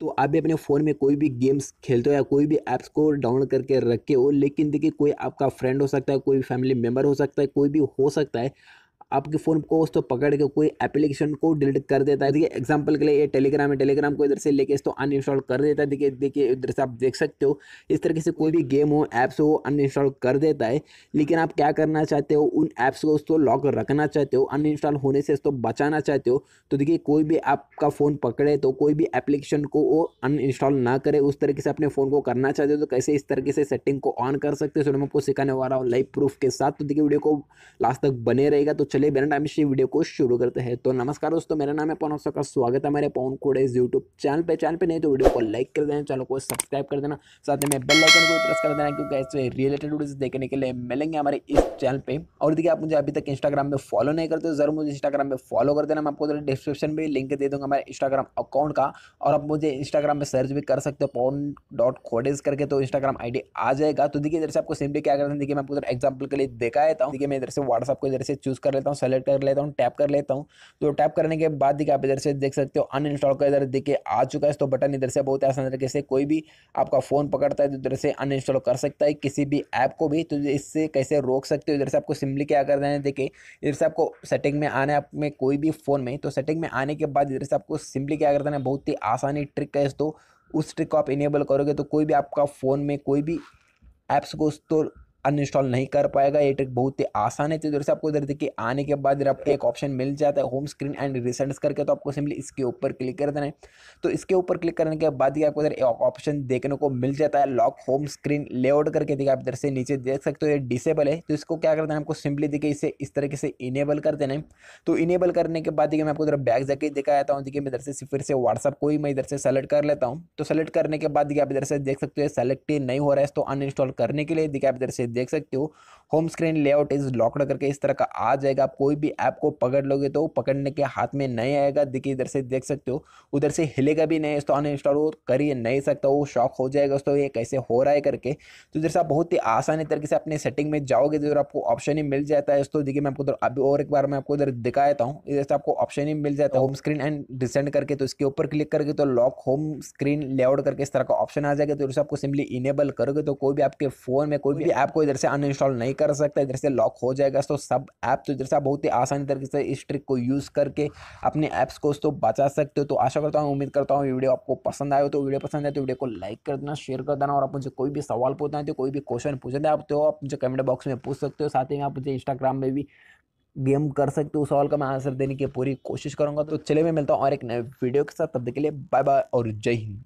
तो आप भी अपने फ़ोन में कोई भी गेम्स खेलते हो या कोई भी ऐप्स को डाउनलोड करके रखे हो, लेकिन देखिए कोई आपका फ्रेंड हो सकता है, कोई फैमिली मेंबर हो सकता है, कोई भी हो सकता है आपके फ़ोन को उसको पकड़ के कोई एप्लीकेशन को डिलीट कर देता है। देखिए एग्जांपल के लिए ये टेलीग्राम है। टेलीग्राम को इधर से लेके इसको अनइंस्टॉल कर देता है। देखिए देखिए, इधर से आप देख सकते हो, इस तरीके से कोई भी गेम हो ऐप्स हो अनइंस्टॉल कर देता है। लेकिन आप क्या करना चाहते हो? उन ऐप्स को उसको लॉक रखना चाहते हो अनइंस्टॉल होने से इसको बचाना चाहते हो। तो देखिए, कोई भी आपका फ़ोन पकड़े तो कोई भी एप्लीकेशन को वो अनइंस्टॉल ना करे। उस तरीके से अपने फ़ोन को करना चाहते हो तो कैसे इस तरीके से सेटिंग को ऑन कर सकते हो? सो मैं आपको सिखाने वाला हूँ लाइव प्रूफ के साथ। तो देखिए, वीडियो को लास्ट तक बने रहेगा। तो चलिए बिना टाइम से वीडियो को शुरू करते हैं। तो नमस्कार दोस्तों, मेरा नाम है पवन का स्वागत है मेरे पवन कोड इस यूट्यूब चैनल पे। चैनल पे नहीं तो वीडियो को लाइक कर देना, चैनल को सब्सक्राइब कर देना, साथ में बेल आइकन को प्रेस कर देना, क्योंकि ऐसे रिलेटेड वीडियोस देखने के लिए मिलेंगे हमारे इस चैनल पर और देखिए, आप मुझे अभी तक इंस्टाग्राम में फॉलो नहीं करते ज़रूर मुझे इंस्टाग्राम में फॉलो कर देना। मैं आपको डिस्क्रिप्शन में लिंक दे दूँगा हमारे इंस्टाग्राम अकाउंट का। और आप मुझे इंस्टाग्राम में सर्च भी कर सकते हो, पवन डॉट खोडेज करके तो इंस्टाग्राम आई आ जाएगा। तो देखिए, इधर से आपको सिंपली क्या करना है? देखिए, मैं आपको एग्ज़ाम्पल के लिए देखा देता हूँ। देखिए, मैं इधर से व्हाट्सअप को इधर से चूज़ कर लेता हूँ सेलेक्ट कर लेता हूँ टैप कर लेता हूँ। तो टैप करने के बाद देखिए आप इधर से देख सकते हो अन इंस्टॉल का इधर देखिए आ चुका है तो बटन इधर से बहुत आसान तरीके से कोई भी आपका फ़ोन पकड़ता है तो इधर से अन इंस्टॉल कर सकता है, किसी भी ऐप को भी। तो इससे कैसे रोक सकते हो, इधर से आपको सिम्पली क्या करना है, देखिए, इधर से आपको सेटिंग में आना है आप में कोई भी फ़ोन में तो सेटिंग में आने के बाद इधर से आपको सिंपली क्या करना है, बहुत ही आसानी ट्रिक है तो उस ट्रिक को आप इनेबल करोगे तो कोई भी आपका फ़ोन में कोई भी ऐप्स को तो अनइंस्टॉल नहीं कर पाएगा। ये ट्रिक बहुत ही आसान है। तो इधर से आपको इधर देखिए, आने के बाद इधर आपको एक ऑप्शन मिल जाता है होम स्क्रीन एंड रिसेंट्स करके तो आपको सिंपली इसके ऊपर क्लिक कर देना है। तो इसके ऊपर क्लिक करने के बाद ही आपको इधर ऑप्शन देखने को मिल जाता है लॉक होम स्क्रीन लेआउट करके। देखिए, आप इधर से नीचे देख सकते हो, ये डिसेबल है। तो इसको क्या करना है, आपको सिंपली देखिए, इसे इस तरीके से इनेबल कर देना है। तो इनेबल करने के बाद देखिए मैं आपको इधर बैक जाके दिखाता हूँ। देखिए, मैं इधर से फिर से व्हाट्सअप को ही मैं इधर से सेलेक्ट कर लेता हूँ। तो सेलेक्ट करने के बाद देखिए आप इधर से देख सकते हो सेलेक्ट नहीं हो रहा है। तो अनइंस्टॉल करने के लिए देखिए, आप इधर से देख सकते हो। Home screen layout is locked करके इस तरह का आ जाएगा। आप कोई भी ऐप को पकड़ लोगे तो पकड़ने के हाथ में नहीं आएगा। देखिए इधर से देख सकते हो। उधर से हिलेगा भी नहीं तो अनइंस्टॉल वो कर ही नहीं सकता वो शॉक हो जाएगा तो ये कैसे हो रहा है करके। तो इधर से आप बहुत ही आसानी तरीके से अपने सेटिंग में जाओगे तो आपको ऑप्शन ही मिल जाता है तो देखिए मैं आपको अभी और एक बार मैं आपको इधर दिखाता हूँ। इधर से आपको ऑप्शन ही मिल जाता है होम स्क्रीन एंड डिसेंड करके। तो इसके ऊपर क्लिक करके तो लॉक होम स्क्रीन लेआउट करके इस तरह का ऑप्शन आ जाएगा। तो इधर से आपको सिंपली इनेबल करोगे तो कोई भी आपके फ़ोन में कोई भी ऐप को इधर से अनइंस्टॉल नहीं कर सकता, इधर से लॉक हो जाएगा। तो सब ऐप तो इधर से बहुत ही आसानी तरीके से इस ट्रिक को यूज़ करके अपने ऐप्स को तो बचा सकते हो। तो आशा करता हूँ, उम्मीद करता हूँ वीडियो आपको पसंद आए तो वीडियो पसंद आए तो वीडियो को लाइक कर देना शेयर कर देना। और आप मुझे कोई भी सवाल पूछना है तो कोई भी क्वेश्चन पूछना है, आप तो आप मुझे कमेंट बॉक्स में पूछ सकते हो। साथ ही आप मुझे इंस्टाग्राम में भी गेम कर सकते हो। उस सवाल का मैं आंसर देने की पूरी कोशिश करूँगा। तो चलिए, मैं मिलता हूँ और एक नए वीडियो के साथ। तब तक के लिए बाय बाय और जय हिंद।